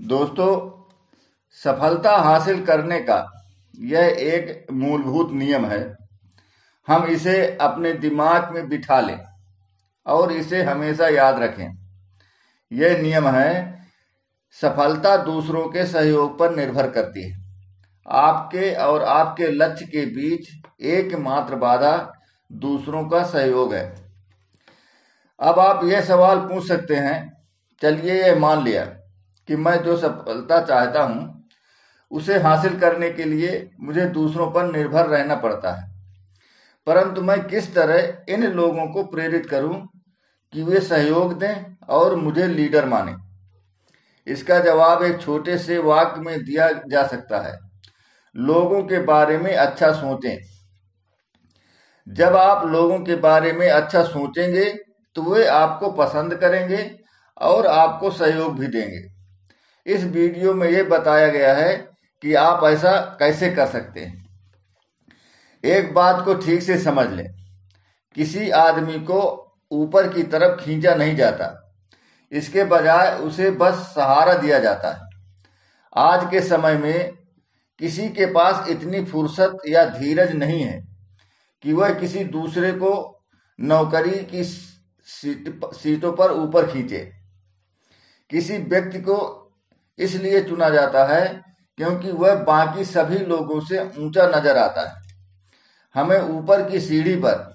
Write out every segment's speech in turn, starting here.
दोस्तों, सफलता हासिल करने का यह एक मूलभूत नियम है। हम इसे अपने दिमाग में बिठा लें और इसे हमेशा याद रखें। यह नियम है, सफलता दूसरों के सहयोग पर निर्भर करती है। आपके और आपके लक्ष्य के बीच एकमात्र बाधा दूसरों का सहयोग है। अब आप यह सवाल पूछ सकते हैं, चलिए यह मान लिया। कि मैं जो सफलता चाहता हूँ, उसे हासिल करने के लिए मुझे दूसरों पर निर्भर रहना पड़ता है। परंतु मैं किस तरह इन लोगों को प्रेरित करूँ कि वे सहयोग दें और मुझे लीडर माने? इसका जवाब एक छोटे से वाक्य में दिया जा सकता है। लोगों के बारे में अच्छा सोचें। जब आप लोगों के बारे में अच्छा सोचेंगे तो वे आपको पसंद करेंगे और आपको सहयोग भी देंगे। इस वीडियो में यह बताया गया है कि आप ऐसा कैसे कर सकते हैं। एक बात को ठीक से समझ लें। किसी आदमी को ऊपर की तरफ़ खींचा नहीं जाता। इसके बजाय उसे बस सहारा दिया जाता है। आज के समय में किसी के पास इतनी फुर्सत या धीरज नहीं है कि वह किसी दूसरे को नौकरी की सीट सीटों पर ऊपर खींचे। किसी व्यक्ति को इसलिए चुना जाता है क्योंकि वह बाकी सभी लोगों से ऊँचा नज़र आता है। हमें ऊपर की सीढ़ी पर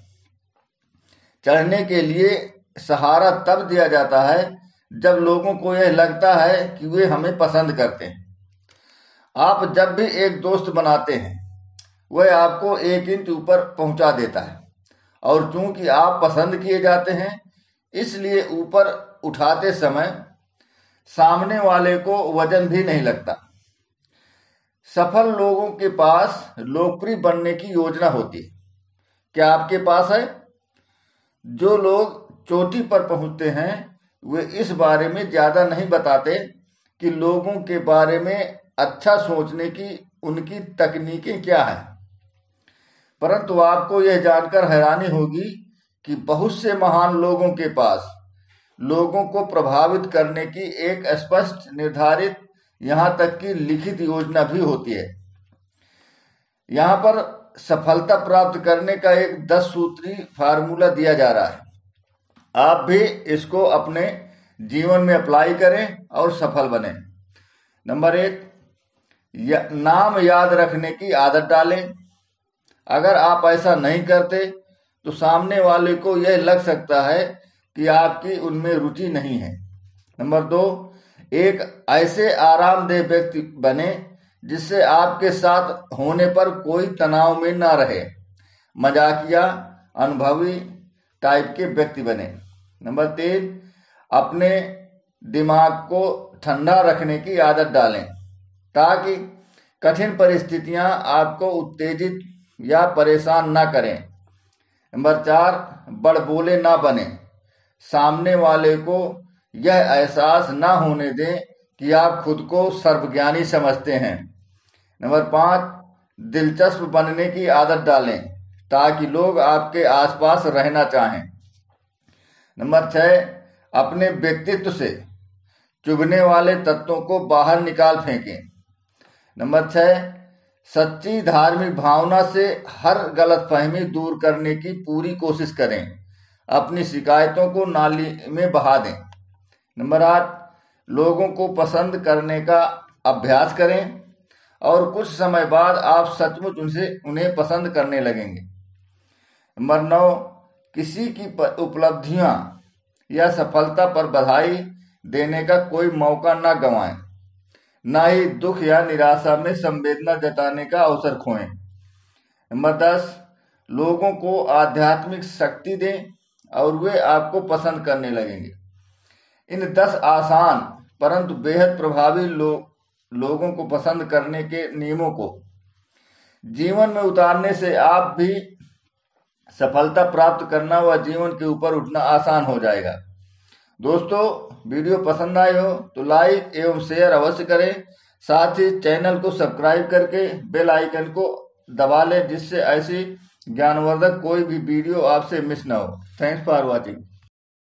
चढ़ने के लिए सहारा तब दिया जाता है जब लोगों को यह लगता है कि वे हमें पसंद करते हैं। आप जब भी एक दोस्त बनाते हैं, वह आपको एक इंच ऊपर पहुँचा देता है और चूँकि आप पसंद किए जाते हैं, इसलिए ऊपर उठाते समय सामने वाले को वज़न भी नहीं लगता। सफल लोगों के पास लोकप्रिय बनने की योजना होती है। क्या आपके पास है? जो लोग चोटी पर पहुँचते हैं, वे इस बारे में ज़्यादा नहीं बताते कि लोगों के बारे में अच्छा सोचने की उनकी तकनीकें क्या है। परंतु आपको यह जानकर हैरानी होगी कि बहुत से महान लोगों के पास लोगों को प्रभावित करने की एक स्पष्ट निर्धारित यहाँ तक की लिखित योजना भी होती है। यहाँ पर सफलता प्राप्त करने का एक दस सूत्री फार्मूला दिया जा रहा है। आप भी इसको अपने जीवन में अप्लाई करें और सफल बने। नंबर एक या, नाम याद रखने की आदत डालें। अगर आप ऐसा नहीं करते तो सामने वाले को यह लग सकता है कि आपकी उनमें रुचि नहीं है। नंबर दो, एक ऐसे आरामदेह व्यक्ति बने जिससे आपके साथ होने पर कोई तनाव में ना रहे। मजाकिया, अनुभवी टाइप के व्यक्ति बने। नंबर तीन, अपने दिमाग को ठंडा रखने की आदत डालें ताकि कठिन परिस्थितियाँ आपको उत्तेजित या परेशान ना करें। नंबर चार बड़ बोले ना बने। सामने वाले को यह एहसास ना होने दें कि आप खुद को सर्वज्ञानी समझते हैं। नंबर पाँच, दिलचस्प बनने की आदत डालें ताकि लोग आपके आसपास रहना चाहें। नंबर छह, अपने व्यक्तित्व से चुभने वाले तत्वों को बाहर निकाल फेंकें। नंबर छह, सच्ची धार्मिक भावना से हर गलत फहमी दूर करने की पूरी कोशिश करें। अपनी शिकायतों को नाली में बहा दें। नंबर आठ, लोगों को पसंद करने का अभ्यास करें और कुछ समय बाद आप सचमुच उनसे, उन्हें पसंद करने लगेंगे। नंबर नौ, किसी की उपलब्धियाँ या सफलता पर बधाई देने का कोई मौका न गंवाएँ। न ही दुख या निराशा में संवेदना जताने का अवसर खोएँ। नंबर दस, लोगों को आध्यात्मिक शक्ति दें और वे आपको पसंद करने लगेंगे। इन दस आसान, परंतु बेहद प्रभावी लोग लोगों को पसंद करने के नियमों को। जीवन में उतारने से आप भी सफलता प्राप्त करना व जीवन के ऊपर उठना आसान हो जाएगा। दोस्तों, वीडियो पसंद आए हो तो लाइक एवं शेयर अवश्य करें। साथ ही चैनल को सब्सक्राइब करके बेल आइकन को दबा लें, जिससे ऐसी ज्ञानवर्धक कोई भी वीडियो आपसे मिस ना हो। Thanks for watching